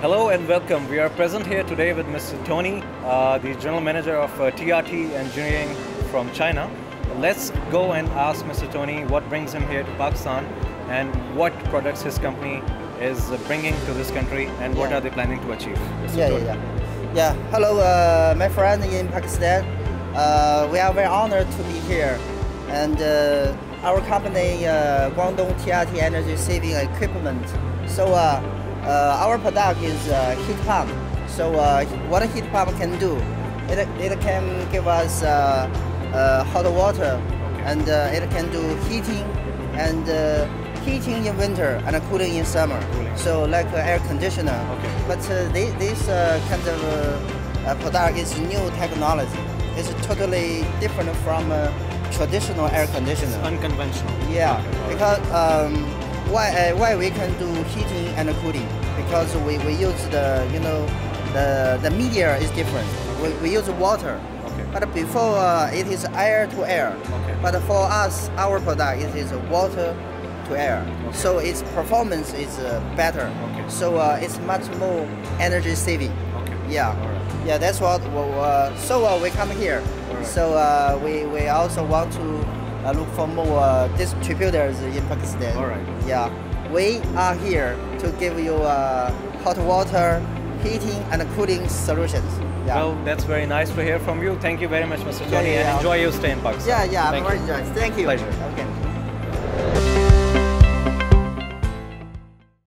Hello and welcome. We are present here today with Mr. Tony, uh, the General Manager of uh, TRT Engineering from China. Let's go and ask Mr. Tony what brings him here to Pakistan and what products his company is bringing to this country and what are they planning to achieve. Yeah, yeah, yeah. Yeah, hello, uh, my friend in Pakistan. Uh, we are very honored to be here. And uh, our company, uh, Guangdong TRT Energy Saving Equipment. So our product is uh, heat pump. So uh, what a heat pump can do, it, it can give us uh, uh, hot water and uh, it can do heating and uh, heating in winter and cooling in summer. Cooling. So like uh, air conditioner. Okay. But uh, this, this uh, kind of uh, uh, product is new technology. It's totally different from uh, traditional air conditioner. Unconventional. Yeah, Okay, all right. because um, why uh, why we can do heating and cooling? Because we, we use the you know the the media is different. We, we use water. Okay. But before uh, it is air to air. Okay. But for us, our product it is water to air. Okay. So its performance is uh, better. Okay. So uh, it's much more energy saving. Okay. Yeah. Right. Yeah, that's what. Uh, so uh, we come here. Alright. So uh, we, we also want to uh, look for more uh, distributors in Pakistan. Alright. Yeah, we are here to give you uh, hot water, heating and cooling solutions. Yeah. Well, that's very nice to hear from you. Thank you very much, Mr. Tony, yeah, and yeah. enjoy your stay in Pakistan. yeah, yeah. I'm Thank very you. nice. Thank you. Pleasure. Okay.